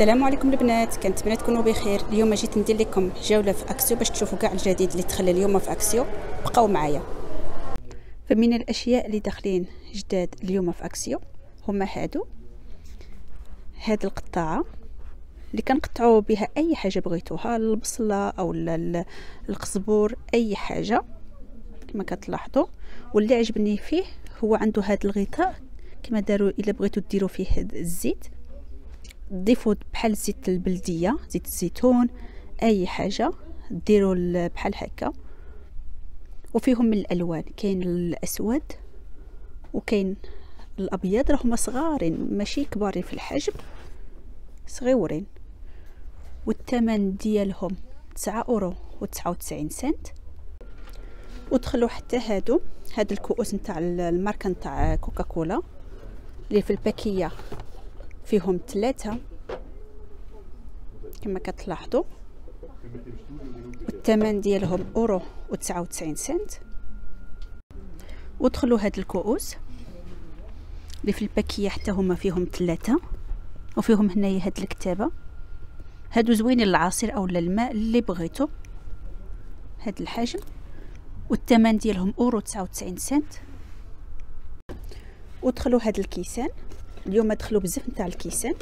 السلام عليكم البنات. كانت بنات تكونوا بخير. اليوم جيت ندير لكم جولة في اكسيو باش تشوفوا كاع الجديد اللي دخل اليوم في اكسيو بقاو معايا. فمن الأشياء اللي داخلين جداد اليوم في اكسيو هما هادو. هاد القطاعة اللي كنقطعوا بها أي حاجة بغيتوها البصلة أو القزبور أي حاجة كما كتلاحظوا. واللي عجبني فيه هو عنده هاد الغطاء كما داروا إلا بغيتوا ديروا فيه الزيت. ضيفوا بحال زيت البلدية زيت الزيتون أي حاجة ديروا بحال هكا. وفيهم من الألوان كاين الأسود وكاين الأبيض راهما صغارين ماشي كبارين في الحجم صغيورين. والثمن ديالهم تسعة أورو وتسعة وتسعين سنت. ودخلوا حتى هادو هاد الكؤوس نتاع الماركة نتاع كوكاكولا اللي في الباكية. فيهم ثلاثة. كما كتلاحظوا والثمن ديالهم أورو وتسعة وتسعين سنت. ودخلوا هاد الكؤوس اللي في الباكية حتى هما فيهم ثلاثة وفيهم هنايا هاد الكتابة. هادو زوينين العصير أو الماء اللي بغيتو. هاد الحجم. والثمن ديالهم أورو تسعة وتسعين سنت. ودخلوا هاد الكيسان. اليوم دخلوا بزاف نتاع الكيسان.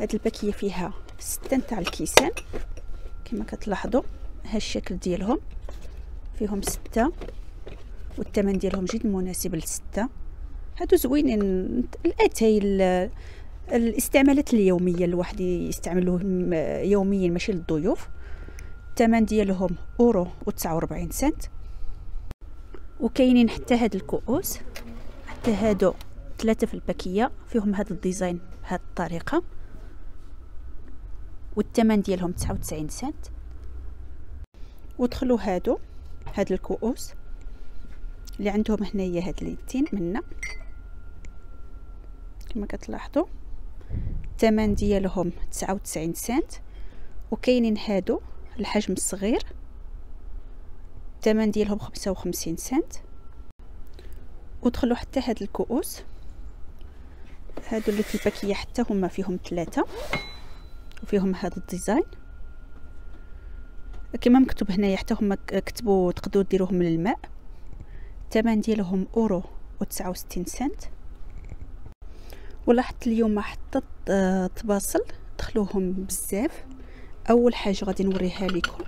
هاد الباكية فيها ستة نتاع الكيسان. كما كتلاحظوا ها الشكل ديالهم فيهم ستة والثمن ديالهم جد مناسب لستة. هادو زوينين. الأتاي الاستعمالات اليومية الواحد يستعملوهم يوميا ماشي للضيوف. الثمن ديالهم أورو و49 سنت. وكاينين حتى هاد الكؤوس حتى هادو ثلاثة في الباكية فيهم هذا الديزاين بهذه الطريقة. والثمن ديالهم تسعة وتسعين سنت. ودخلوا هادو هاد الكؤوس اللي عندهم هنايا هاد اليدين منا. كما كتلاحظوا الثمن ديالهم تسعة وتسعين سنت. وكاينين هادو الحجم الصغير. الثمن ديالهم خمسة وخمسين سنت. ودخلوا حتى هاد الكؤوس. هادو اللي في الباكية حتى هما فيهم ثلاثة وفيهم هذا الديزاين. كما مكتوب هنايا حتى هما كتبوا تقدروا ديروهم من الماء الثمن ديالهم أورو وتسعة وستين سنت. ولاحظت اليوم آه، طباصل دخلوهم بزاف. أول حاجة غادي نوريها لكم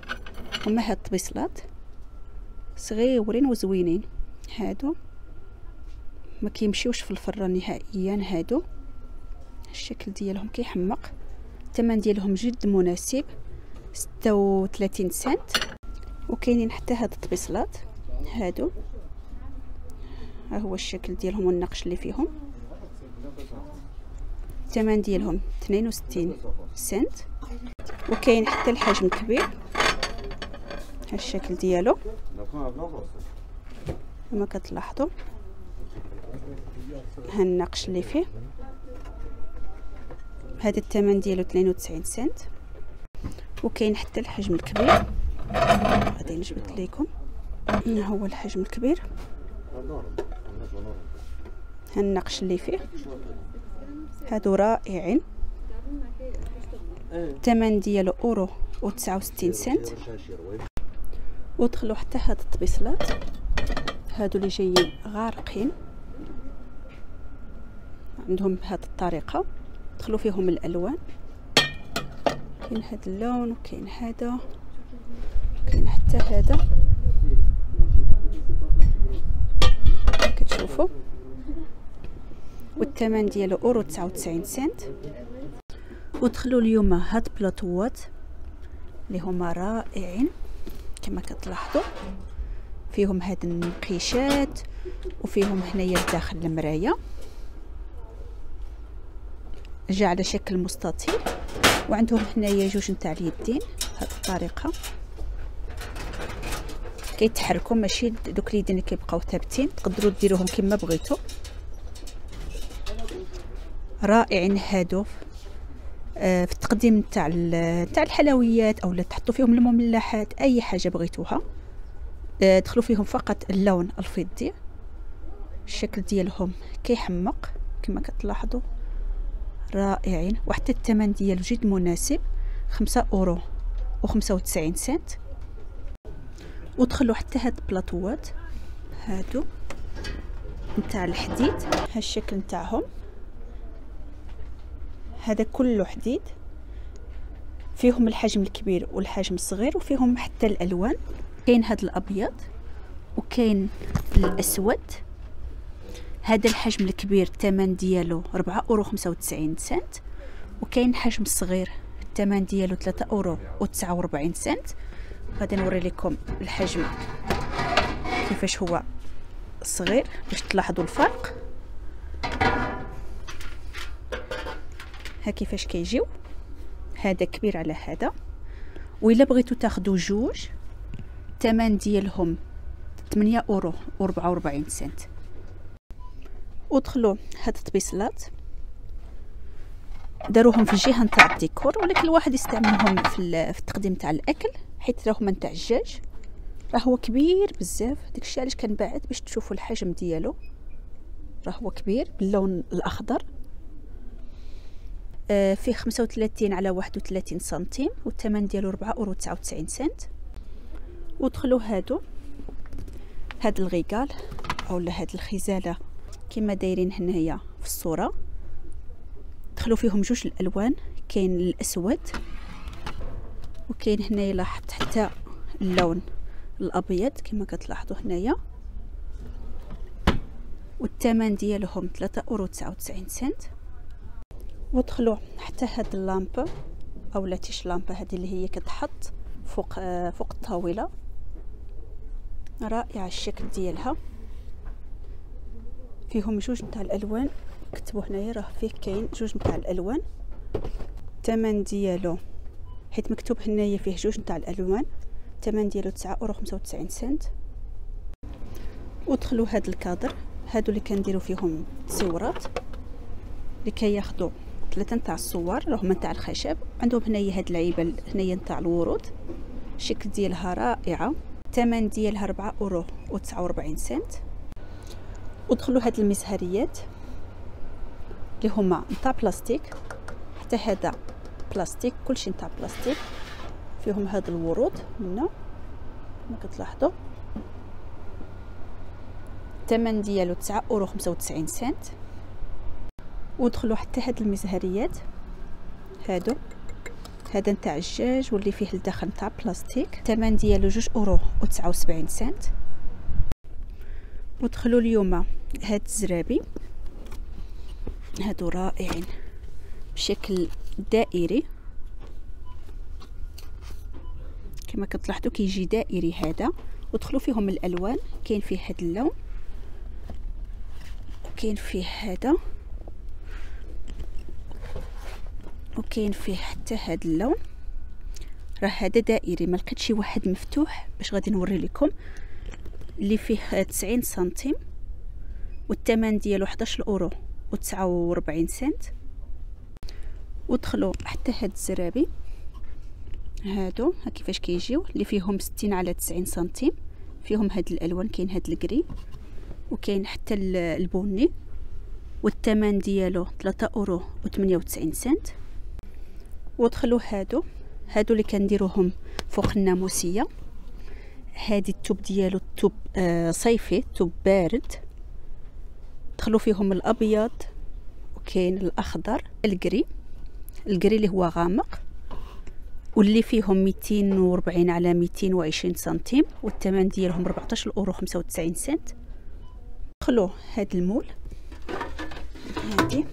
هما هاد الطبيصلات. صغيورين وزوينين. هادو. ما كيمشيوش في الفران نهائيا هادو. الشكل ديالهم كيحمق. الثمن ديالهم جد مناسب ستة وثلاثين سنت. وكاينين حتى هاد الطبيصلات هادو. ها هو الشكل ديالهم والنقش اللي فيهم. الثمن ديالهم اثنين وستين سنت. وكاين حتى الحجم الكبير ها الشكل ديالو. كما كتلاحظوا ها النقش اللي فيه. هذا الثمن ديالو 92 سنت. وكاين حتى الحجم الكبير. غادي نجبد لكم هنا هو الحجم الكبير. ها النقش اللي فيه. هادو رائعين. الثمن ديالو أورو و 69 سنت. ودخلوا حتى هاد الطبيصلات هادو اللي جايين غارقين. عندهم بهذه الطريقة. دخلوا فيهم الألوان. كاين هذا اللون وكاين هذا. كاين حتى هذا. كتشوفوا. والثمن ديالو أورو 99 سنت. ودخلوا اليوم هاد بلاطوات اللي هما رائعين. كما كتلاحظوا. فيهم هاد النقيشات. وفيهم هنايا داخل المرايه جا على شكل مستطيل وعندهم هنايا جوج نتاع اليدين بهذه الطريقة. كيتحركوا ماشي دوك اليدين اللي كيبقاو ثابتين تقدروا ديروهم كما بغيتو رائعين هادو آه، في التقديم تاع تاع الحلويات أو تحطوا فيهم المملحات أي حاجة بغيتوها. آه، دخلوا فيهم فقط اللون الفضي. الشكل ديالهم كيحمق كما كتلاحظوا. رائعين. وحتى الثمن ديالو جد مناسب خمسة أورو وخمسة وتسعين سنت. ودخلوا حتى هاد البلاطوات هادو نتاع الحديد هالشكل نتاعهم. هذا كله حديد فيهم الحجم الكبير والحجم الصغير وفيهم حتى الألوان. كاين هذا الأبيض وكاين الأسود. هذا الحجم الكبير الثمن ديالو ربعة أورو خمسة وتسعين سنت وكاين الحجم الصغير الثمن ديالو ثلاثة أورو وتسعة وربعين سنت. غادي نوري لكم الحجم كيفاش هو صغير باش تلاحظوا الفرق. ها كيفاش كيجيو؟ هذا كبير على هذا. وإلا بغيتو تاخدو جوج الثمن ديالهم 8 أورو و44 سنت. ودخلوا هاد الطبيصلات داروهم في الجهة نتاع الديكور ولكن الواحد يستعملهم في, في التقديم تاع الأكل حيت راهما نتاع الزجاج راه هو كبير بزاف داكشي علاش كنبعد باش تشوفوا الحجم ديالو. راه هو كبير باللون الأخضر. آه فيه خمسة وثلاثين على واحد وثلاثين سنتيم والثمن ديالو ربعة أورو تسعة وتسعين سنت. ودخلوا هادو. هاد الغيقال اولا هاد الخزالة. كما دايرين هنايا في الصورة. دخلوا فيهم جوج الألوان كاين الأسود وكاين هنايا لاحظت حتى اللون الأبيض كما كتلاحظوا هنايا. والثمن ديالهم 3 أورو 99 سنت. ودخلوا حتى هاد اللامبه اولا تيش لامبه هذه اللي هي كتحط فوق آه فوق الطاولة. رائعة الشكل ديالها. فيهم جوج نتاع الألوان. كتبوا هنايا راه فيه كاين جوج نتاع الألوان. الثمن ديالو حيت مكتوب هنايا فيه جوج نتاع الألوان. الثمن ديالو تسعة أورو خمسة وتسعين سنت. ودخلوا هاد الكادر هادو اللي كنديروا فيهم تصورات لكي ياخذوا ثلاثة نتاع الصور راهم نتاع الخشب. عندهم هنايا هاد العيبه هنايا نتاع الورود. الشكل ديالها رائعة. الثمن ديالها ربعة أورو وتسعة وربعين سنت. ودخلوا هاد المزهريات اللي هما نتاع بلاستيك. حتى هذا بلاستيك كلشي نتاع بلاستيك. فيهم هاد الورود منا كما كتلاحظوا. الثمن ديالو تسعة أورو خمسة وتسعين سنت. ودخلوا حتى هاد المزهريات هادو. هذا نتاع الزجاج واللي فيه الداخل نتاع بلاستيك. الثمن ديالو جوج أورو وتسعة وسبعين سنت. ودخلوا اليوم هاد الزرابي. هادو رائعين بشكل دائري. كما كتلاحظوا كيجي دائري هذا ودخلوا فيهم الألوان. كاين فيه هاد اللون وكاين فيه هذا وكاين فيه حتى هاد اللون. راه هذا دائري ما لقيت شي واحد مفتوح. باش غادي نوري لكم اللي فيه 90 سنتيم. والثمن ديالو 11 اورو و49 سنت. ودخلوا حتى هاد الزرابي. هادو ها كيفاش كيجيو؟ اللي فيهم 60 على 90 سنتيم. فيهم هاد الألوان كاين هاد ال gris وكاين حتى البني. والثمن ديالو 3 أورو و98 سنت. ودخلوا هادو. هادو اللي كنديروهم فوق الناموسية. هادي التوب ديالو التوب آه صيفي التوب بارد. دخلوا فيهم الأبيض وكاين الأخضر ال gris ال gris اللي هو غامق واللي فيهم 240 على 220 سنتيم والثمن ديالهم 14 اورو 95 سنت. دخلوا هاد ال moules. هادي.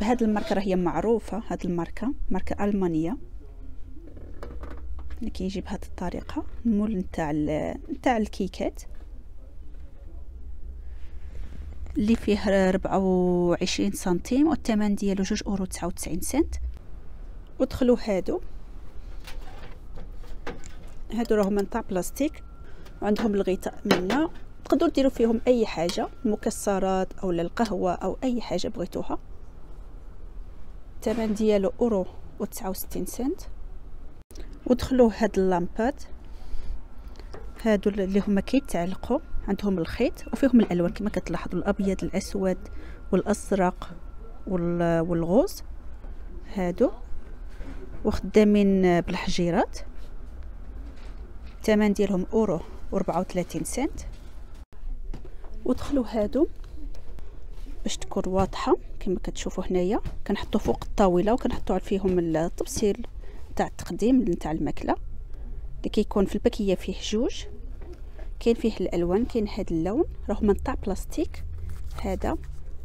بهاد الماركة راهي معروفة هاد الماركة ماركة ألمانية. اللي كيجي بهاد الطريقة. المول نتاع نتاع الكيكات. اللي فيه ربعة وعشرين سنتيم والثمن ديالو جوج أورو تسعة وتسعين سنت. ودخلوا هادو. هادو راهم نتاع بلاستيك وعندهم الغطاء منا تقدروا ديروا فيهم أي حاجة المكسرات أو القهوة أو أي حاجة بغيتوها. الثمن ديالو أورو وتسعة وستين سنت. ودخلوا هاد اللامبات. هادو اللي هما كيتعلقوا عندهم الخيط وفيهم الألوان كما كتلاحظوا الأبيض الأسود والأزرق والغوز هادو وخدامين بالحجيرات. الثمن ديالهم أورو وربعة وثلاثين سنت. ودخلوا هادو باش تكون واضحة كما كتشوفوا هنايا. كنحطوا فوق الطاولة وكنحطوا فيهم الطبسيل تاع التقديم تاع الماكلة. اللي كيكون في الباكية فيه جوج. كاين فيه الألوان كاين هذا اللون راه من تاع بلاستيك. هذا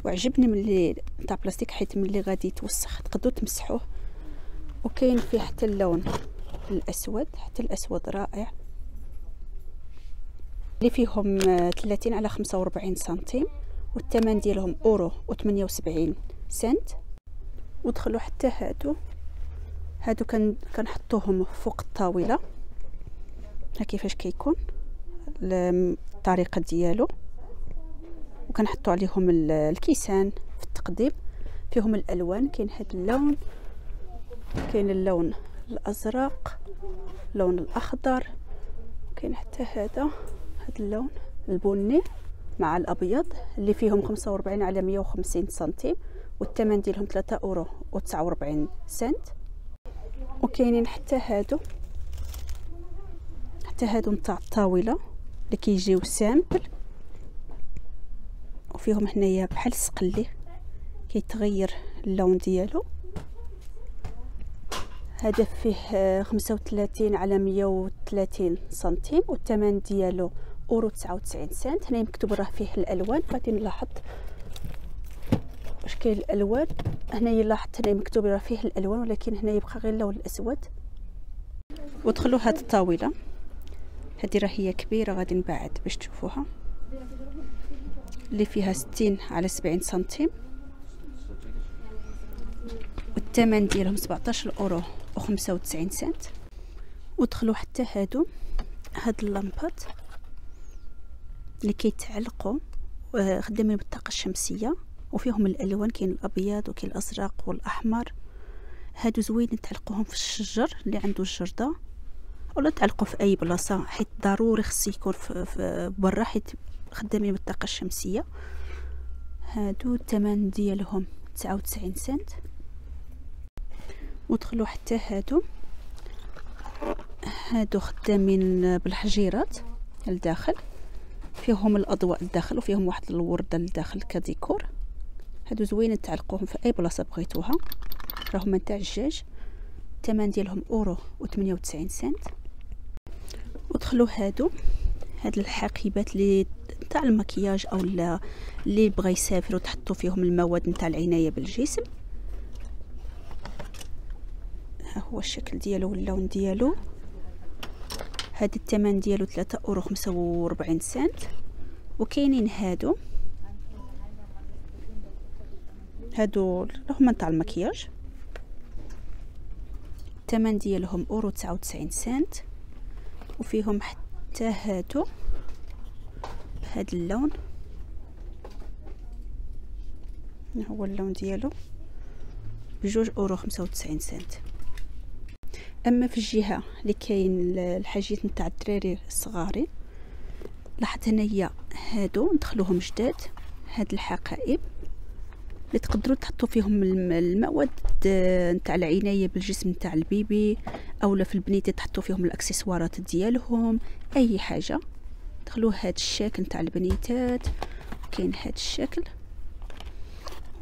وعجبني ملي تاع بلاستيك حيت ملي غادي يتوسخ تقدروا تمسحوه. وكاين فيه حتى اللون الأسود حتى الأسود رائع. اللي فيهم 30 على 45 سنتيم والثمن ديالهم أورو و78 سنت. ودخلوا حتى هادو. هادو كنحطوهم فوق الطاولة. ها كيفاش كيكون؟ الطريقة ديالو وكنحطوا عليهم الكيسان في التقديم فيهم الألوان كاين هاد اللون كاين اللون الأزرق اللون الأخضر كاين حتى هذا هاد اللون البني مع الأبيض اللي فيهم 45 على 150 سنتيم والثمن ديالهم 3 أورو و49 سنت. وكاينين حتى هادو حتى هادو نتاع الطاولة. اللي كيجيو simple. وفيهم هنايا بحال الصقلي كيتغير اللون ديالو. هذا فيه خمسة وثلاثين على مية وثلاثين سنتيم. والثمن ديالو أورو تسعة وتسعين سنت. هنا مكتوب راه فيه الألوان. غادي نلاحظ واش كاين الألوان. هنايا لاحظت هنا مكتوب راه فيه الألوان ولكن هنا يبقى غير اللون الأسود. ودخلوا هاد الطاولة. هذه راه هي كبيرة غادي نبعد باش تشوفوها. اللي فيها ستين على سبعين سنتيم. والثمن ديالهم سبعتاش اورو وخمسة وتسعين سنت. ودخلوا حتى هادو هاد اللمبات اللي كيتعلقوا خدامين بالطاقة الشمسية. وفيهم الألوان كاين الأبيض وكاين الأزرق والأحمر. هادو زوين تعلقوهم في الشجر اللي عنده الجردة. ولا تعلقوا في أي بلاصة حيت ضروري خص يكون في, برا حيت خدامين بالطاقه الشمسية. هادو الثمن ديالهم تسعة وتسعين سنت. ودخلوا حتى هادو. هادو خدامين بالحجيرات لداخل فيهم الأضواء الداخل وفيهم واحد الوردة لداخل كديكور. هادو زوينين تعلقوهم في أي بلاصة بغيتوها. راهم تاع الجاج الثمن ديالهم أورو و98 سنت. ودخلوا هادو. هاد الحقيبات اللي تاع المكياج أو اللي بغى يسافر وتحطوا فيهم المواد نتاع العناية بالجسم. ها هو الشكل ديالو واللون ديالو. هاد الثمن ديالو ثلاثة اورو خمسة وربعين سنت. وكاينين هادو. هادو هما تاع المكياج. الثمن ديالهم أورو تسعة وتسعين سنت. وفيهم حتى هادو هاد اللون. هو اللون ديالو. بجوج أورو خمسة وتسعين سنت. أما في الجهة اللي كاين الحاجيات نتاع الدراري الصغاري لاحظت هنايا هادو ندخلوهم جداد هاد الحقائب اللي تقدروا تحطوا فيهم المواد نتاع العناية بالجسم نتاع البيبي اولا في البنيته تحطوا فيهم الأكسسوارات ديالهم أي حاجة. دخلوا هاد الشكل نتاع البنيتات. كاين هاد الشكل.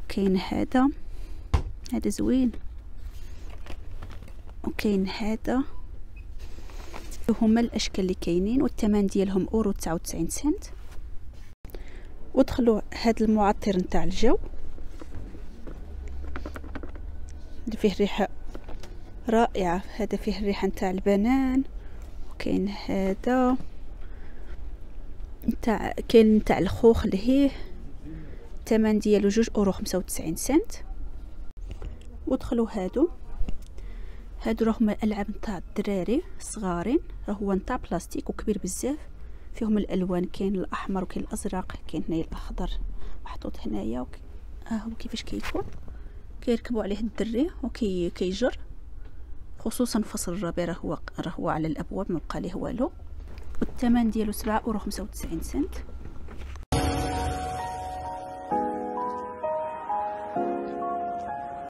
وكاين هذا. هذا زوين. وكاين هذا. هما الأشكال اللي كاينين والثمن ديالهم أورو 99 سنت. ودخلوا هاد المعطر نتاع الجو. اللي فيه ريحة رائعه هذا فيه الريحه نتاع البنان وكاين هذا نتاع كاين نتاع الخوخ لهيه الثمن ديالو جوج أورو خمسة وتسعين سنت. ودخلوا هادو. هادو راهم الالعاب نتاع الدراري صغارين راه هو نتاع بلاستيك وكبير بزاف. فيهم الألوان كاين الأحمر وكاين الأزرق كاين هنايا الأخضر محطوط هنايا. ها هو كيفاش كيكون؟ كيركبوا عليه الدري وكي كيجر. خصوصا فصل الربيع راه هو راه هو على الأبواب ما بقى ليه والو. والثمن ديالو سبعة أورو خمسة وتسعين سنت.